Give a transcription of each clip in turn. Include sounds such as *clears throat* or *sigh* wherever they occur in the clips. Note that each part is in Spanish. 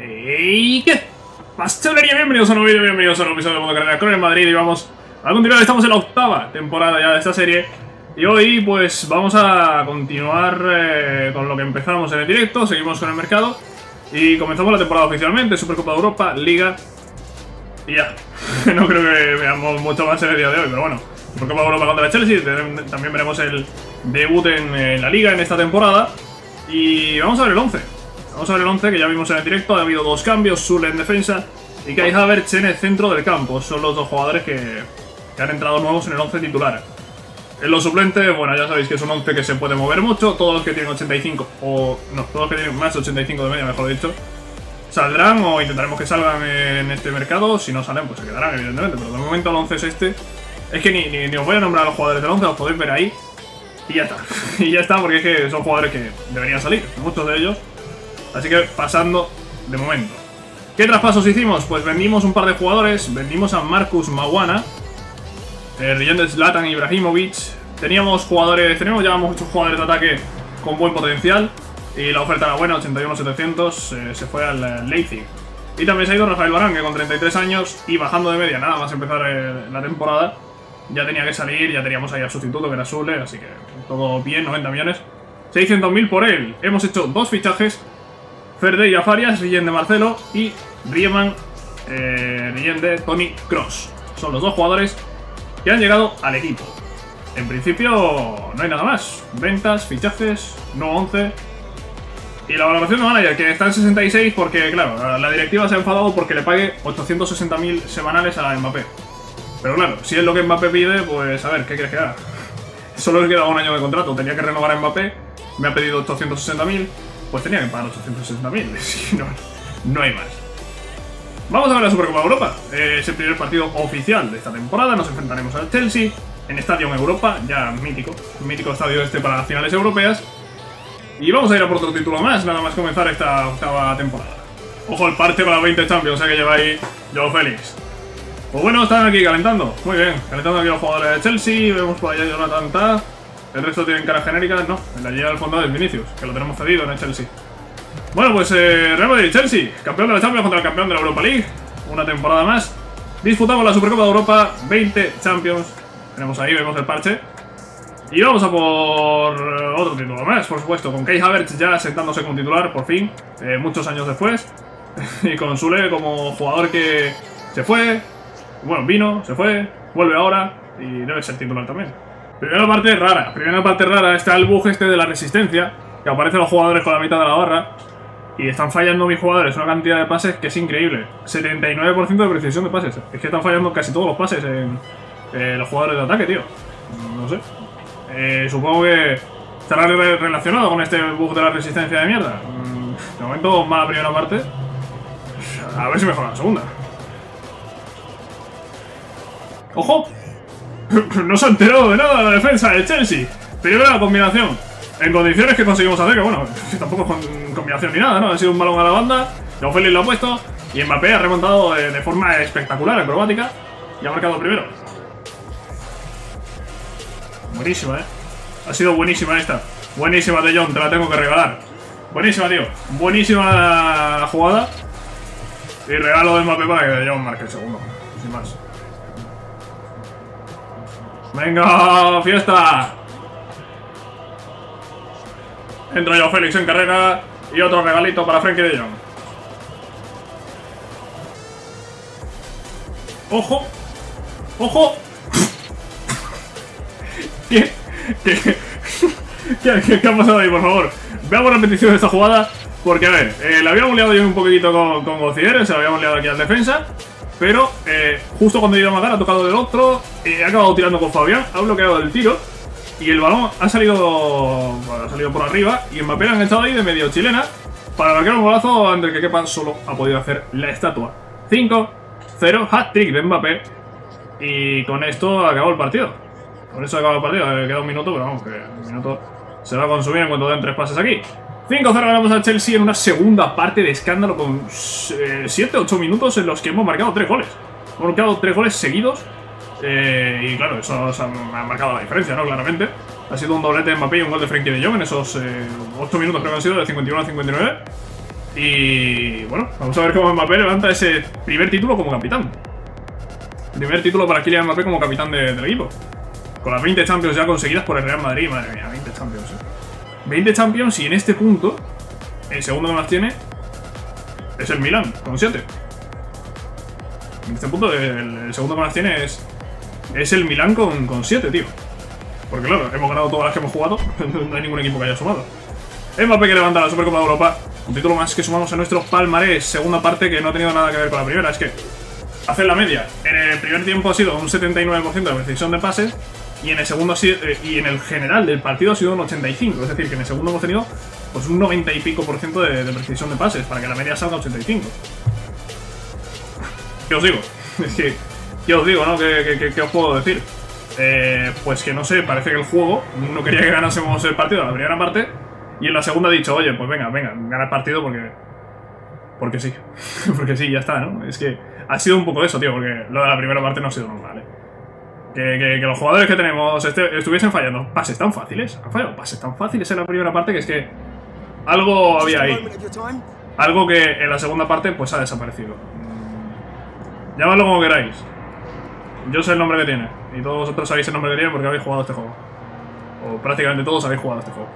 ¿Y qué? Pastelería, bienvenidos a un nuevo vídeo, bienvenidos a un nuevo episodio de Mundo Carrera con el Madrid. Y vamos a continuar, estamos en la octava temporada ya de esta serie. Y hoy pues vamos a continuar eh, con lo que empezamos en el directo, seguimos con el mercado. Y comenzamos la temporada oficialmente, Supercopa de Europa, Liga. Y ya. *laughs* no creo que veamos mucho más en el día de hoy, pero bueno, Supercopa de Europa contra el Chelsea, también veremos el debut en, en la Liga en esta temporada. Y vamos a ver el 11. Vamos a ver el 11 que ya vimos en el directo. Ha habido dos cambios, Zule en defensa y Kai Havertz en el centro del campo. Son los dos jugadores que, han entrado nuevos en el 11 titular. En los suplentes, bueno, ya sabéis que es un 11 que se puede mover mucho. Todos los que tienen 85, o no, todos los que tienen más de 85 de media, mejor dicho, saldrán o intentaremos que salgan en este mercado. Si no salen, pues se quedarán, evidentemente. Pero de momento el 11 es este. Es que ni, ni, os voy a nombrar a los jugadores del 11, los podéis ver ahí. Y ya está. *laughs* y ya está, porque es que son jugadores que deberían salir. Muchos de ellos. Así que pasando de momento. ¿Qué traspasos hicimos? Pues vendimos un par de jugadores. Vendimos a Marcus Mawana. El de Zlatan Ibrahimovic. Teníamos jugadores, teníamos ya muchos jugadores de ataque con buen potencial. Y la oferta era buena, 81-700, eh, se fue al Leipzig. Y también se ha ido Rafael Barán, que con 33 años y bajando de media, nada más empezar eh, la temporada, ya tenía que salir, ya teníamos ahí al sustituto, que era Sule, así que todo bien, 90 millones. 600.000 por él. Hemos hecho dos fichajes Ferde y Afarias, Rillén de Marcelo y Riemann, eh, de Tony Cross. Son los dos jugadores que han llegado al equipo. En principio no hay nada más. Ventas, fichajes, no 11. Y la valoración de manager, que está en 66 porque, claro, la directiva se ha enfadado porque le pague 860.000 semanales a Mbappé. Pero claro, si es lo que Mbappé pide, pues a ver, ¿qué quieres que haga? *laughs* Solo le queda un año de contrato, tenía que renovar a Mbappé, me ha pedido 860.000 pues tenía que pagar 860.000. *laughs* Si no, no hay más. Vamos a ver la Supercopa de Europa. Es el primer partido oficial de esta temporada. Nos enfrentaremos al Chelsea en Estadio Europa, ya mítico. Mítico estadio este para las finales europeas. Y vamos a ir a por otro título más, nada más comenzar esta octava temporada. Ojo el parte la 20 Champions, que lleva ahí Joe Félix. Pues bueno, están aquí calentando. Muy bien, calentando aquí los jugadores de Chelsea. Vemos por allá Jonathan Ta. El resto tienen cara genérica, no. En la llegada del fondo es Vinicius, que lo tenemos cedido en el Chelsea. Bueno, pues eh, Real Madrid Chelsea, campeón de la Champions contra el campeón de la Europa League. Una temporada más. Disputamos la Supercopa de Europa, 20 Champions. Tenemos ahí, vemos el parche. Y vamos a por eh, otro título más, por supuesto, con Kai Havertz ya sentándose como titular, por fin, eh, muchos años después. *laughs* y con Sule como jugador que se fue, bueno, vino, se fue, vuelve ahora y debe ser titular también. Primera parte rara. Primera parte rara está el bug este de la resistencia, que aparecen los jugadores con la mitad de la barra. Y están fallando mis jugadores una cantidad de pases que es increíble. 79% de precisión de pases. Es que están fallando casi todos los pases en los jugadores de ataque, tío. No sé. Eh, supongo que estará relacionado con este bug de la resistencia de mierda. Mm, de momento, mala primera parte. A ver si mejora la segunda. ¡Ojo! *clears throat* no se ha enterado de nada la defensa del Chelsea. Primera la combinación. En condiciones que conseguimos hacer, que bueno, *laughs* tampoco es con combinación ni nada, ¿no? Ha sido un balón a la banda, Joe Félix lo ha puesto y Mbappé ha remontado de, forma espectacular, acrobática, y ha marcado primero. Buenísima, ¿eh? Ha sido buenísima esta. Buenísima de John, te la tengo que regalar. Buenísima, tío. Buenísima jugada. Y regalo de Mbappé para que De John marque el segundo. Sin más. ¡Venga, fiesta! Entro yo, Félix, en carrera. Y otro regalito para Frankie de Jong. ¡Ojo! ¡Ojo! *laughs* ¿Qué? *laughs* ¿Qué? ¿Qué, ¿Qué, ha pasado ahí, por favor? Veamos la repetición de esta jugada. Porque, a ver, eh, la habíamos liado yo un poquitito con, con se la habíamos liado aquí al defensa. Pero eh, justo cuando iba a matar ha tocado del otro, ha acabado tirando con Fabián, ha bloqueado el tiro y el balón ha salido, ha salido por arriba y Mbappé han echado ahí de medio chilena para marcar un golazo entre que quepan solo ha podido hacer la estatua. 5-0, hat-trick de Mbappé y con esto acabó el partido. Con eso acabó el partido, queda un minuto, pero vamos, que un minuto se va a consumir en cuanto den tres pases aquí. 5-0 ganamos a Chelsea en una segunda parte de escándalo con 7-8 eh, minutos en los que hemos marcado 3 goles. Hemos marcado 3 goles seguidos. Eh, y claro, eso ha marcado la diferencia, ¿no? Claramente. Ha sido un doblete de Mbappé y un gol de Frenkie de Jong en esos 8 eh, minutos creo que han sido, de 51 a 59. Y bueno, vamos a ver cómo Mbappé levanta ese primer título como capitán. Primer título para Kylian Mbappé como capitán del equipo. Con las 20 Champions ya conseguidas por el Real Madrid, madre mía, 20 Champions. 20 eh. Champions y en este punto, el segundo que más tiene es el Milan, con 7. En este punto, el, segundo que más tiene es, es el Milan con 7, tío. Porque claro, hemos ganado todas las que hemos jugado, *laughs* no hay ningún equipo que haya sumado. Mbappé que levanta la Supercopa de Europa, un título más que sumamos a nuestro palmarés, segunda parte que no ha tenido nada que ver con la primera, es que hacer la media. En el primer tiempo ha sido un 79% de precisión de pases y en el segundo eh, y en el general del partido ha sido un 85, es decir, que en el segundo hemos tenido pues un 90 y pico por ciento de, precisión de pases para que la media salga a 85. ¿Qué os digo? *laughs* Es que, ¿qué os digo, no? ¿Qué, qué os puedo decir? Eh, pues que no sé, parece que el juego no quería que ganásemos el partido en la primera parte y en la segunda ha dicho, oye, pues venga, venga, gana el partido porque... Porque sí, *laughs* porque sí, ya está, ¿no? Es que ha sido un poco eso, tío, porque lo de la primera parte no ha sido normal, ¿eh? Que, los jugadores que tenemos este, estuviesen fallando pases tan fáciles, han fallado pases tan fáciles en la primera parte que es que algo había ahí. Algo que en la segunda parte pues ha desaparecido. Llámalo como queráis. Yo sé el nombre que tiene. Y todos vosotros sabéis el nombre que tiene porque habéis jugado este juego. O prácticamente todos habéis jugado este juego.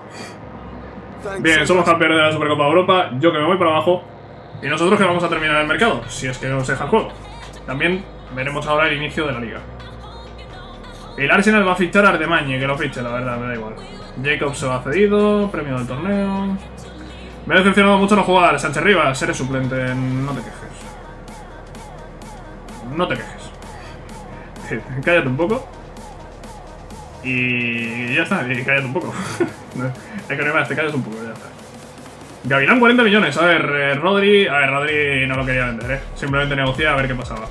Bien, somos campeones de la Supercopa de Europa. Yo que me voy para abajo. Y nosotros que vamos a terminar el mercado, si es que nos deja el juego. También veremos ahora el inicio de la liga. El Arsenal va a fichar a que lo fiche, la verdad, me da igual. Jacobs se va cedido, premio del torneo. Me ha decepcionado mucho no jugar. Sánchez Rivas, eres suplente, no te quejes. No te quejes. *laughs* cállate un poco. Y ya está, y cállate un poco. *laughs* Hay que no más, te callas un poco, ya está. Gavilán 40 millones, a ver, eh, Rodri... A ver, Rodri no lo quería vender, eh. Simplemente negocié a ver qué pasaba.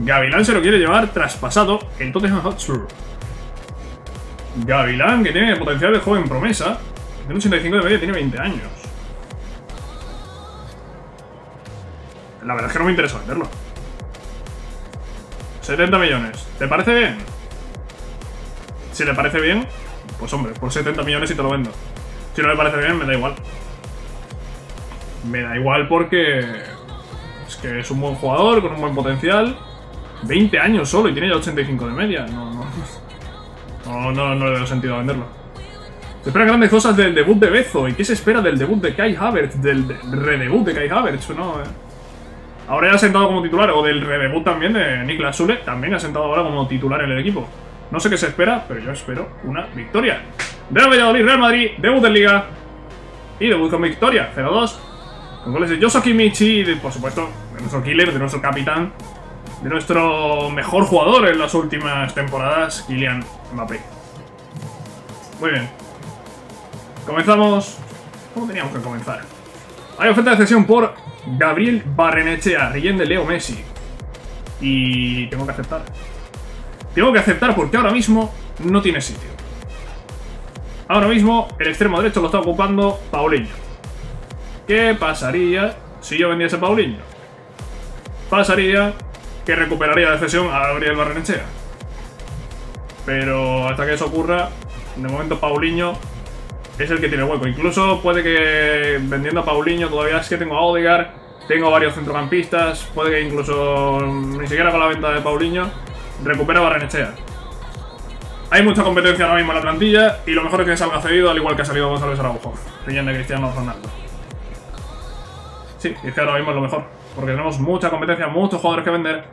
Gavilán se lo quiere llevar traspasado el Tottenham Hotspur. Gavilán, que tiene potencial de joven promesa. Tiene 85 de media, tiene 20 años. La verdad es que no me interesa venderlo. 70 millones. ¿Te parece bien? Si le parece bien, pues hombre, por 70 millones y te lo vendo. Si no le parece bien, me da igual. Me da igual porque... Es que es un buen jugador, con un buen potencial. 20 años solo y tiene ya 85 de media. No, no, no, no, le veo sentido a venderlo. Se esperan grandes cosas del debut de Bezo. ¿Y qué se espera del debut de Kai Havertz? Del redebut de Kai Havertz, ¿no? Eh. Ahora ya ha sentado como titular, o del redebut también de Niklas Zule, también ha sentado ahora como titular en el equipo. No sé qué se espera, pero yo espero una victoria. Real Valladolid, Real Madrid, debut de Liga. Y debut con victoria, 0-2. Con goles de Yosuke Michi y, por supuesto, de nuestro killer, de nuestro capitán, de nuestro mejor jugador en las últimas temporadas, Kylian Mbappé. Muy bien. Comenzamos... ¿Cómo teníamos que comenzar? Hay oferta de cesión por Gabriel Barrenechea, de Leo Messi. Y tengo que aceptar. Tengo que aceptar porque ahora mismo no tiene sitio. Ahora mismo el extremo derecho lo está ocupando Paulinho. ¿Qué pasaría si yo vendiese Paulinho? Pasaría que recuperaría de cesión a Gabriel Barrenechea. Pero hasta que eso ocurra, de momento Paulinho es el que tiene hueco. Incluso puede que vendiendo a Paulinho todavía es que tengo a Odegaard, tengo varios centrocampistas, puede que incluso ni siquiera con la venta de Paulinho recupera Barrenechea. Hay mucha competencia ahora mismo en la plantilla y lo mejor es que salga cedido al igual que ha salido González Araujo, de Cristiano Ronaldo. Sí, es que ahora mismo es lo mejor, porque tenemos mucha competencia, muchos jugadores que vender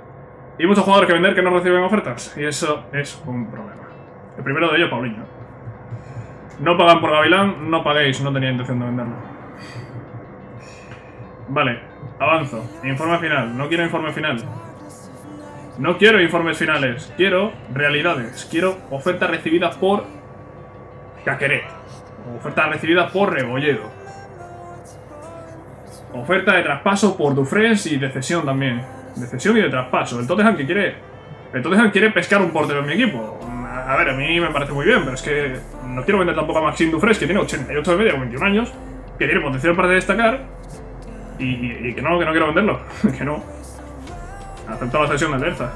y muchos jugadores que vender que no reciben ofertas y eso es un problema. El primero de ellos, Paulinho. No pagan por Gavilán, no paguéis, no tenía intención de venderlo. Vale, avanzo. Informe final, no quiero informe final. No quiero informes finales, quiero realidades. Quiero ofertas recibidas por Caqueret. Ofertas recibidas por Rebolledo. Oferta de traspaso por Dufresne y de cesión también. De cesión y de traspaso. El Tottenham que quiere... El Tottenham quiere pescar un portero en mi equipo. A ver, a mí me parece muy bien, pero es que no quiero vender tampoco a Maxime Dufresne, que tiene 88 de media o 21 años, que tiene potencial para destacar, y, que no, que no quiero venderlo, *laughs* que no. Acepto la cesión del Lerza.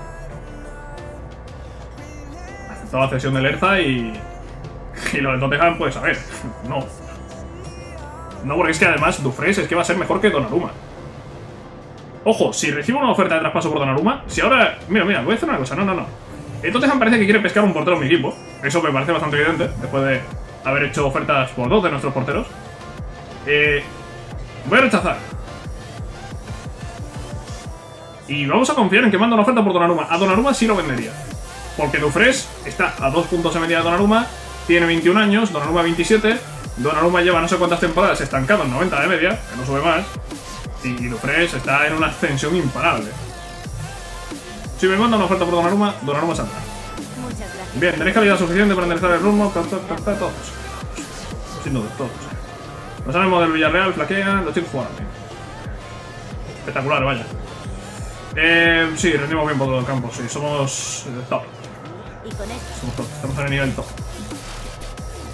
Acepto la cesión del Lerza y... Y lo de Tottenham, pues a ver, *laughs* no. No, porque es que además Dufres es que va a ser mejor que Donnarumma. Ojo, si recibo una oferta de traspaso por Donnarumma, si ahora... Mira, mira, voy a hacer una cosa, no, no, no. Entonces me parece que quiere pescar un portero en mi equipo. Eso me parece bastante evidente, después de haber hecho ofertas por dos de nuestros porteros. Eh, voy a rechazar. Y vamos a confiar en que manda una oferta por Donnarumma. A Donnarumma sí lo vendería. Porque Dufres está a dos puntos en media de Donnarumma, tiene 21 años, Donnarumma 27, Donnarumma lleva no sé cuántas temporadas estancado en 90 de media, que no sube más, y Dufres está en una ascensión imparable. Si me manda una oferta por Donnarumma, Donnarumma saldrá. Bien, tenéis calidad suficiente para enderezar el rumbo, todos. Sin duda, todos. Los ánimos del Villarreal flaquean, los chicos juegan bien. Espectacular, vaya. Eh, sí, rendimos bien por todo el campo, sí, somos eh, top. Somos top, estamos en el nivel top.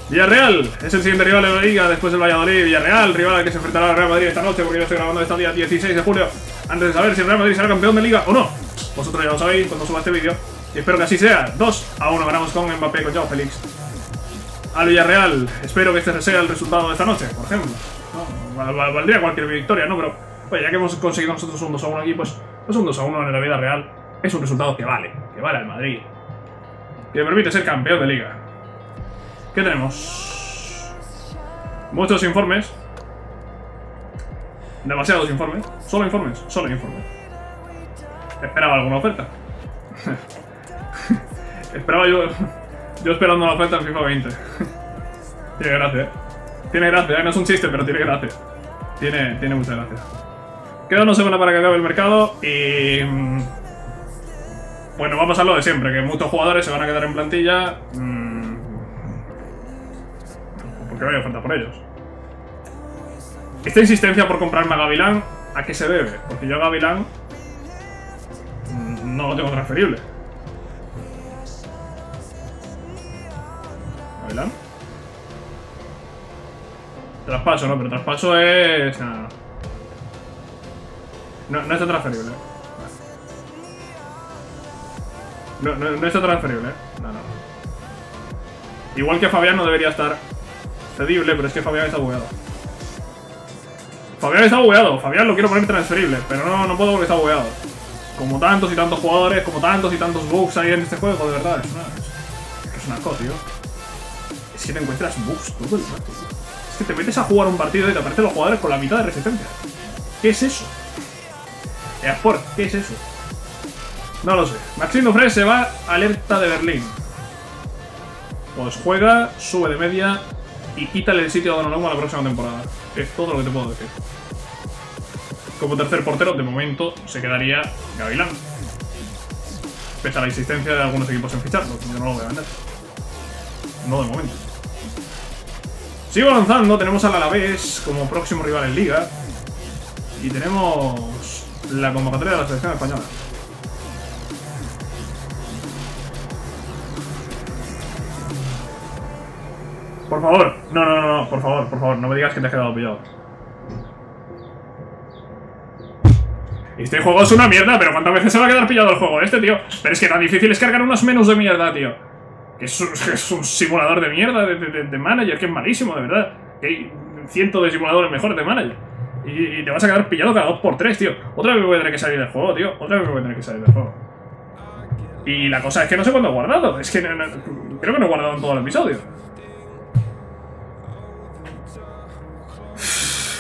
Villarreal es el siguiente rival de la liga después del Valladolid. Villarreal, rival al que se enfrentará al Real Madrid esta noche, porque yo estoy grabando este día 16 de julio. Antes de saber si el Real Madrid será campeón de liga o no. Vosotros ya lo sabéis cuando suba este vídeo. Y espero que así sea. 2 a 1 ganamos con Mbappé con Joao Félix. Al Villarreal, espero que este sea el resultado de esta noche, por ejemplo. Valdría cualquier victoria, ¿no? Pero, pues ya que hemos conseguido nosotros un 2 a 1 aquí, pues es un 2 a 1 en la vida real. Es un resultado que vale, que vale al Madrid. Que permite ser campeón de liga. ¿Qué tenemos? Muchos informes. Demasiados informes. Solo informes, solo informes. Esperaba alguna oferta. *laughs* Esperaba yo... Yo esperando la oferta en FIFA 20. tiene gracia, ¿eh? Tiene gracia, ¿eh? no es un chiste, pero tiene gracia. Tiene, tiene mucha gracia. Queda una semana para que acabe el mercado y... Mm, bueno, va a pasar lo de siempre, que muchos jugadores se van a quedar en plantilla... Mmm, porque no hay oferta por ellos. Esta insistencia por comprarme a Gavilán, ¿a qué se debe? Porque yo a Gavilán mm, no lo tengo transferible. ¿Gavilán? Traspaso, no, pero traspaso es... No, no está transferible. No, no, no está transferible. No, no. Igual que Fabián no debería estar cedible, pero es que Fabián está bugueado. Fabián está bugueado. Fabián lo quiero poner transferible, pero no, no puedo porque está bugueado. Como tantos y tantos jugadores, como tantos y tantos bugs hay en este juego, de verdad. Es una, es, es una cosa, tío. Es que te encuentras bugs todo el rato. Es que te metes a jugar un partido y te aparecen los jugadores con la mitad de resistencia. ¿Qué es eso? Easport, ¿qué es eso? No lo sé. Maxime Dufresne se va alerta de Berlín. Pues juega, sube de media y quítale el sitio a Donnarumma la próxima temporada. Es todo lo que te puedo decir. Como tercer portero, de momento, se quedaría Gavilán. Pese a la existencia de algunos equipos en ficharlo, yo no lo voy a vender. No de momento. Sigo avanzando, tenemos al Alavés como próximo rival en Liga. Y tenemos la convocatoria de la selección española. Por favor, no, no, no, no, por favor, por favor, no me digas que te has quedado pillado. Este juego es una mierda, pero ¿cuántas veces se va a quedar pillado el juego este, tío? Pero es que tan difícil es cargar unos menús de mierda, tío. Que es, un *laughs* simulador de mierda de, manager, que es malísimo, de verdad. Que hay cientos de simuladores mejores de manager. Y, te vas a quedar pillado cada 2x3, tío. Otra vez voy a tener que salir del juego, tío. Otra vez voy a tener que salir del juego. Y la cosa es que no sé cuándo he guardado. Es que creo que no he guardado en todo el episodio.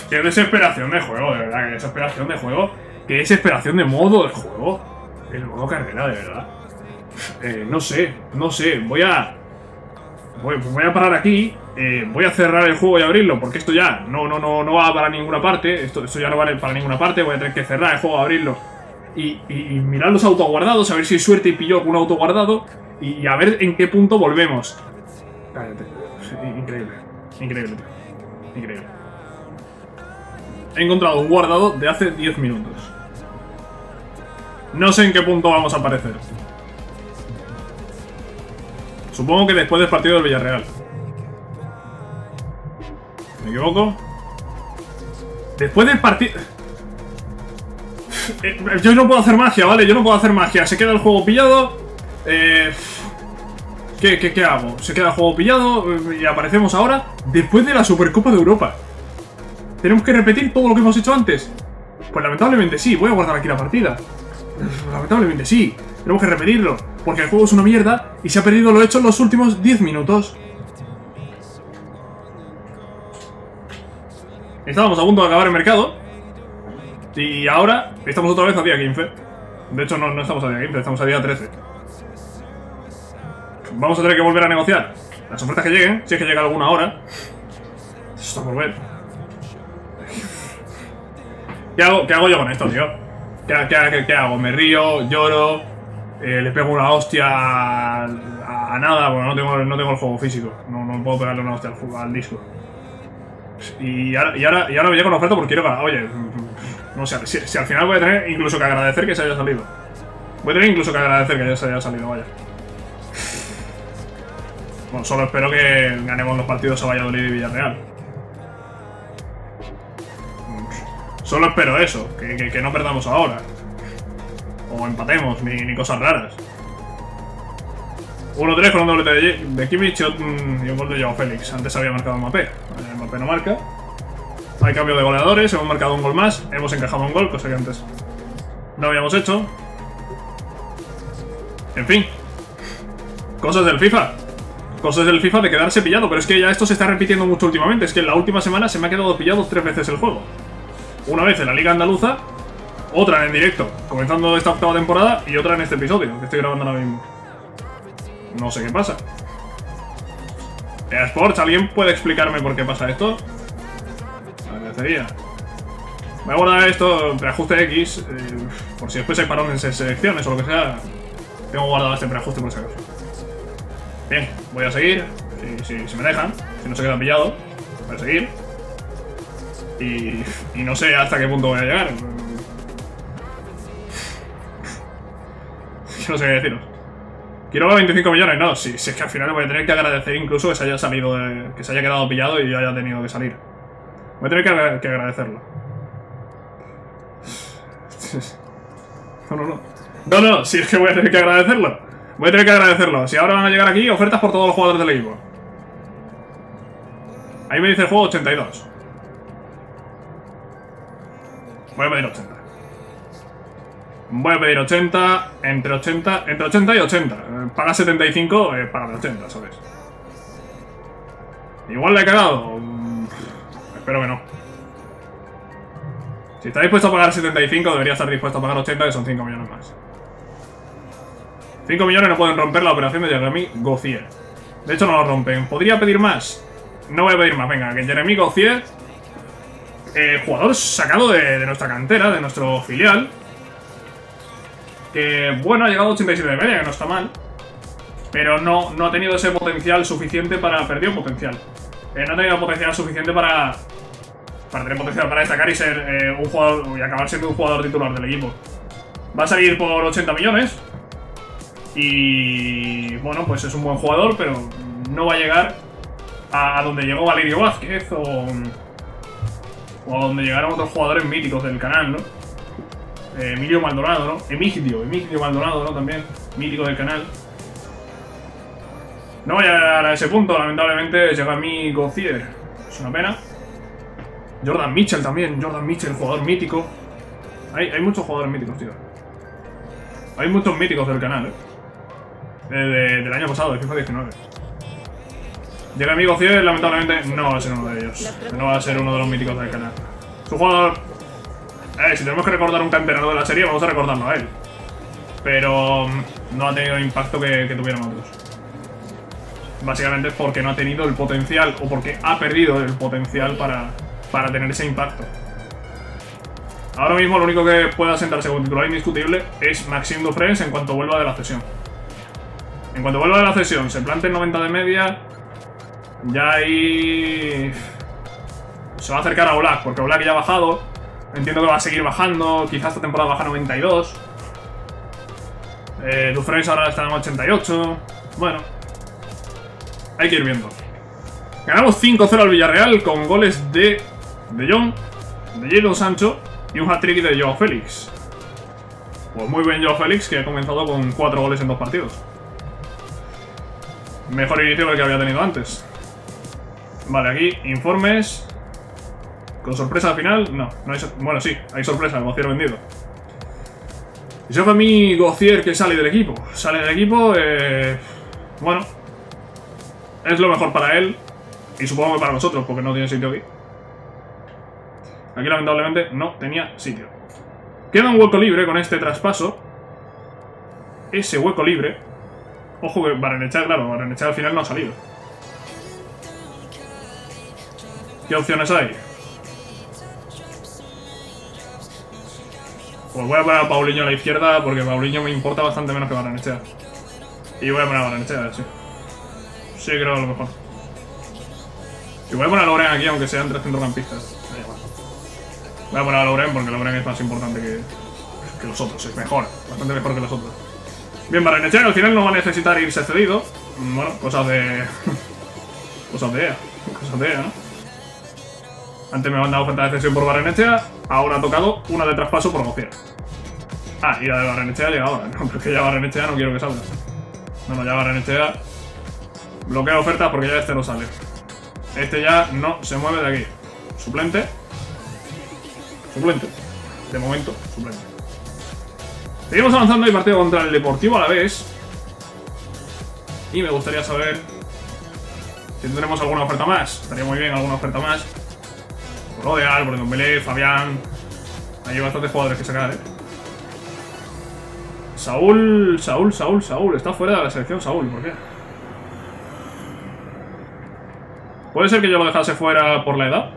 Qué desesperación de juego, de verdad. Qué desesperación de juego. Qué desesperación de modo de juego. El modo carrera, de verdad. Eh, no sé, no sé. Voy a... Voy, a parar aquí. Eh, voy a cerrar el juego y abrirlo. Porque esto ya no, no, no, no va para ninguna parte. Esto, esto ya no vale para ninguna parte. Voy a tener que cerrar el juego, abrirlo. Y, y, y mirar los autoguardados. A ver si hay suerte y pillo algún autoguardado. Y, y a ver en qué punto volvemos. Cállate. Increíble. Increíble. Increíble. He encontrado un guardado de hace 10 minutos. No sé en qué punto vamos a aparecer. Supongo que después del partido del Villarreal. ¿Me equivoco? Después del partido... Yo no puedo hacer magia, ¿vale? Yo no puedo hacer magia. Se queda el juego pillado. Eh... ¿Qué, qué, ¿Qué hago? Se queda el juego pillado y aparecemos ahora después de la Supercopa de Europa. ¿Tenemos que repetir todo lo que hemos hecho antes? Pues lamentablemente sí, voy a guardar aquí la partida. Lamentablemente sí, tenemos que repetirlo, porque el juego es una mierda y se ha perdido lo hecho en los últimos 10 minutos. Estábamos a punto de acabar el mercado y ahora estamos otra vez a día 15. De hecho, no, no estamos a día 15, estamos a día 13. Vamos a tener que volver a negociar las ofertas que lleguen, si es que llega alguna hora. Esto por ver. ¿Qué hago, ¿Qué hago yo con esto, tío? ¿Qué, hago? ¿Me río? ¿Lloro? Eh, ¿Le pego una hostia a, a- a nada? Porque no tengo, no tengo el juego físico. No, no puedo pegarle una hostia al, disco. Y ahora, y, ahora, y ahora me llega una oferta porque quiero ganar. Oye, no sé, si, si al final voy a tener incluso que agradecer que se haya salido. Voy a tener incluso que agradecer que se haya salido, vaya. Bueno, solo espero que ganemos los partidos a Valladolid y Villarreal. Solo espero eso, que, que- no perdamos ahora. O empatemos, ni, ni cosas raras. 1-3 con un doblete de, de Kimmich y un y un gol de Joao Félix. Antes había marcado Mbappé. Eh, Mbappé no marca. Hay cambio de goleadores, hemos marcado un gol más. Hemos encajado un gol, cosa que antes no habíamos hecho. En fin. Cosas del FIFA. Cosas del FIFA de quedarse pillado, pero es que ya esto se está repitiendo mucho últimamente. Es que en la última semana se me ha quedado pillado tres veces el juego. Una vez en la Liga Andaluza, otra en directo, comenzando esta octava temporada, y otra en este episodio, que estoy grabando ahora mismo. No sé qué pasa. EA Sports, ¿alguien puede explicarme por qué pasa esto? Agradecería. Voy a guardar esto, preajuste X, eh, por si después hay parones en selecciones o lo que sea. Tengo guardado este preajuste por si acaso. Bien, voy a seguir, si, si- si me dejan, si no se queda pillado, voy a seguir. Y, y no sé hasta qué punto voy a llegar. No sé qué deciros. Quiero los 25 millones, no, si, es que al final voy a tener que agradecer incluso que se haya salido que se haya quedado pillado y yo haya tenido que salir. Voy a tener que, que agradecerlo. *laughs* No, no, no. No, no, si es que voy a tener que agradecerlo. Voy a tener que agradecerlo. Si ahora van a llegar aquí ofertas por todos los jugadores del equipo. Ahí me dice el juego 82. Voy a pedir 80. Voy a pedir 80, entre 80, entre 80 y 80. Eh, Paga 75, eh, paga de 80, ¿sabes? Igual le he cagado. Mm, Espero que no. Si está dispuesto a pagar 75, debería estar dispuesto a pagar 80, que son 5 millones más. 5 millones no pueden romper la operación de Jeremy Gauthier. De hecho, no lo rompen. ¿Podría pedir más? No voy a pedir más. Venga, que Jeremy Gauthier, eh, jugador sacado de, nuestra cantera, de nuestro filial, que, bueno, ha llegado a 87 de media, que no está mal. Pero no, no ha tenido ese potencial suficiente para... Perdió potencial. Eh, no ha tenido potencial suficiente para... Para tener potencial para destacar y ser eh, un jugador... Y acabar siendo un jugador titular del equipo. Va a salir por 80 millones. Y... Bueno, pues es un buen jugador, pero no va a llegar a, a donde llegó Valerio Vázquez o... O donde llegaron otros jugadores míticos del canal, ¿no? Eh, Emilio Maldonado, ¿no? Emigdio, Emigdio Maldonado, ¿no? También, mítico del canal. No voy a llegar a ese punto, lamentablemente llega a mí Gauthier. Es una pena. Jordan Mitchell también, Jordan Mitchell, jugador mítico. Hay, hay muchos jugadores míticos, tío. Hay muchos míticos del canal, ¿eh? De- del año pasado, de FIFA 19. Llega a mí Gauthier, lamentablemente no va a ser uno de ellos. No va a ser uno de los míticos del canal. Es un jugador eh, si tenemos que recordar un canterano de la serie, vamos a recordarlo a él. Pero mm, no ha tenido el impacto que, que tuvieron otros. Básicamente porque no ha tenido el potencial, o porque ha perdido el potencial para, para tener ese impacto. Ahora mismo lo único que puede asentarse como titular indiscutible es Maxime Dufresne en cuanto vuelva de la cesión. En cuanto vuelva de la cesión, se plante en 90 de media, ya ahí... Se va a acercar a Oblak, porque Oblak ya ha bajado. Entiendo que va a seguir bajando, quizás esta temporada baja a 92. Eh, Dufresne ahora está en 88. Bueno, hay que ir viendo. Ganamos 5-0 al Villarreal con goles de De Jong, de Jadon Sancho y un hat-trick de Joao Félix. Pues muy bien Joao Félix, que ha comenzado con 4 goles en dos partidos. Mejor inicio que el que había tenido antes. Vale, aquí, informes. ¿Con sorpresa al final? No, no hay Bueno, sí, hay sorpresa, Gocier vendido. Y se fue mí Gocier que sale del equipo. Sale del equipo, eh... Bueno. Es lo mejor para él. Y supongo que para nosotros, porque no tiene sitio aquí. Aquí lamentablemente no tenía sitio. Queda un hueco libre con este traspaso. Ese hueco libre. Ojo que Barenechea, claro, Barenechea al final no ha salido. ¿Qué opciones hay? Pues voy a poner a Paulinho a la izquierda porque Paulinho me importa bastante menos que Barenechea. Y voy a poner a Barenechea, sí. Sí, creo que lo mejor. Y voy a poner a Loren aquí, aunque sean tres centrocampistas. Voy a poner a Loren porque Loren es más importante que, que los otros, es mejor, bastante mejor que los otros. Bien, Barenechea al final no va a necesitar irse cedido. Bueno, cosas de... *laughs* cosas de EA. Cosas de EA, ¿no? Antes me han dado oferta de cesión por Barrenechea, ahora ha tocado una de traspaso por Gocier. Ah, y la de Barrenechea llega ahora, *laughs* no, pero es que ya Barrenechea no quiero que salga. No, no, ya Barrenechea bloquea ofertas porque ya este no sale. Este ya no se mueve de aquí. Suplente. Suplente. De momento, suplente. Seguimos avanzando y partido contra el Deportivo a la vez. Y me gustaría saber si tendremos alguna oferta más. Estaría muy bien alguna oferta más. Por Odeal, por Dombele, Fabián. Hay bastantes jugadores que sacar, eh. Saúl, Saúl, Saúl, Saúl. Está fuera de la selección Saúl, ¿por qué? ¿Puede ser que yo lo dejase fuera por la edad?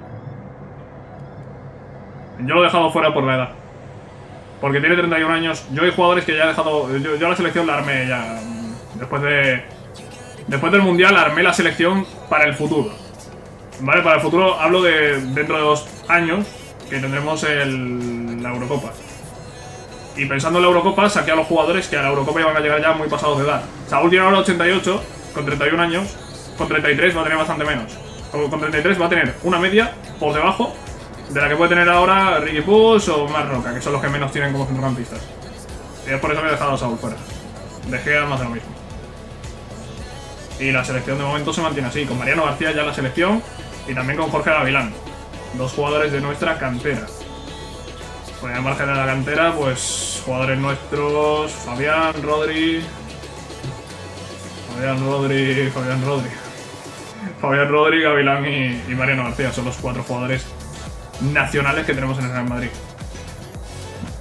Yo lo he dejado fuera por la edad. Porque tiene 31 años. Yo hay jugadores que ya he dejado... Yo, yo la selección la armé ya. Después de... Después del Mundial armé la selección para el futuro. ¿Vale? Para el futuro hablo de dentro de dos años que tendremos el, la Eurocopa. Y pensando en la Eurocopa, saqué a los jugadores que a la Eurocopa iban a llegar ya muy pasados de edad. Saúl tiene ahora 88, con 31 años. Con 33 va a tener bastante menos. Con 33 va a tener una media por debajo de la que puede tener ahora Ricky Push o Mar Roca, que son los que menos tienen como centrocampistas. Y es por eso que he dejado a Saúl fuera. Dejé a más de lo mismo. Y la selección de momento se mantiene así, con Mariano García ya en la selección y también con Jorge Gavilán. Dos jugadores de nuestra cantera. Por el margen de la cantera, pues jugadores nuestros, Fabián, Rodri... Fabián, Rodri, Fabián, Rodri. Fabián, Rodri, Gavilán y, y Mariano García son los cuatro jugadores nacionales que tenemos en el Real Madrid.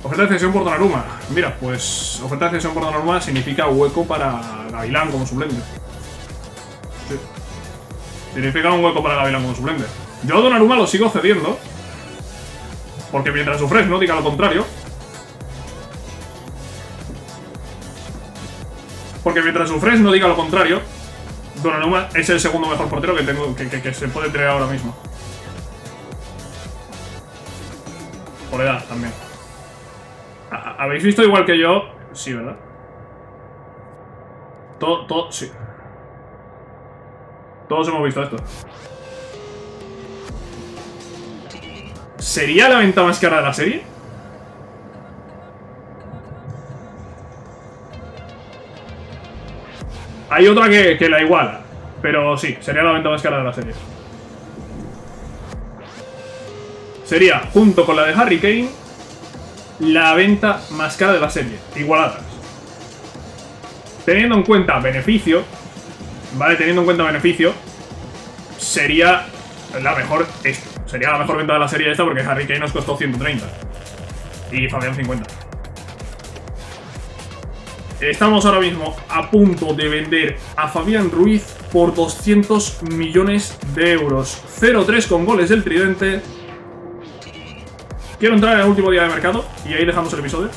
Oferta de cesión por Donnarumma. Mira, pues oferta de cesión por Donnarumma significa hueco para Gavilán como suplente. Significa un hueco para Gavilán como suplente. Yo a Donnarumma lo sigo cediendo. Porque mientras sufres no diga lo contrario. Porque mientras sufres no diga lo contrario. Donnarumma es el segundo mejor portero que, tengo, que se puede tener ahora mismo. Por edad también. ¿Habéis visto igual que yo? Sí, ¿verdad? Todo, todo, sí. Todos hemos visto esto. ¿Sería la venta más cara de la serie? Hay otra que, la iguala. Pero sí, sería la venta más cara de la serie. Sería, junto con la de Harry Kane, la venta más cara de la serie, igualadas. Teniendo en cuenta beneficio, ¿vale? Teniendo en cuenta beneficio, sería la mejor Sería la mejor venta de la serie esta porque Harry Kane nos costó 130. Y Fabián 50. Estamos ahora mismo a punto de vender a Fabián Ruiz por 200 millones de euros. 0-3 con goles del tridente. Quiero entrar en el último día de mercado y ahí dejamos el episodio.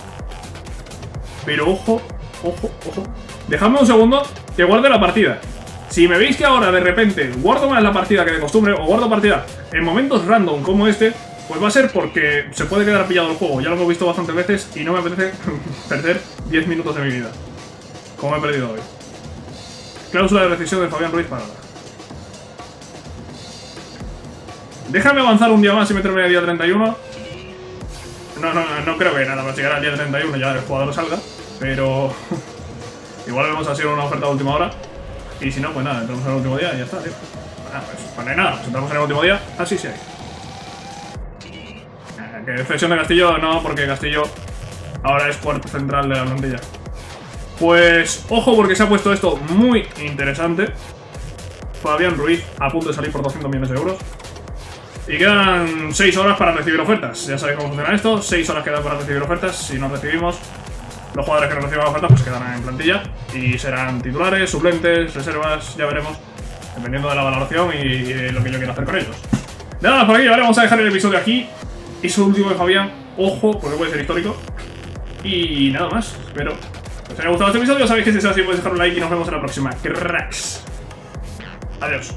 Pero ojo, ojo, ojo. Dejadme un segundo que guarde la partida. Si me veis que ahora de repente guardo más la partida que de costumbre o guardo partida en momentos random como este, pues va a ser porque se puede quedar pillado el juego. Ya lo hemos visto bastantes veces y no me apetece *laughs* perder 10 minutos de mi vida. Como he perdido hoy. Cláusula de decisión de Fabián Ruiz para Déjame avanzar un día más y meterme a día 31 no, no, no creo que nada más llegar al día 31 ya el jugador salga, pero *laughs* igual vemos así una oferta de última hora. Y si no, pues nada, entramos en el último día y ya está, tío. pues, pues hay nada, pues entramos en el último día, así sí hay. que flexión de Castillo no, porque Castillo ahora es cuarto central de la plantilla. Pues ojo porque se ha puesto esto muy interesante. Fabián Ruiz a punto de salir por 200 millones de euros. Y quedan 6 horas para recibir ofertas. Ya sabéis cómo funciona esto. 6 horas quedan para recibir ofertas. Si no recibimos, los jugadores que no reciban ofertas pues quedarán en plantilla. Y serán titulares, suplentes, reservas, ya veremos. Dependiendo de la valoración y lo que yo quiera hacer con ellos. De nada, por aquí, ahora vamos a dejar el episodio aquí. Eso último de Fabián. Ojo, porque puede ser histórico. Y nada más. Espero que os haya gustado este episodio. Sabéis que si es así podéis dejar un like y nos vemos en la próxima. Cracks. Adiós.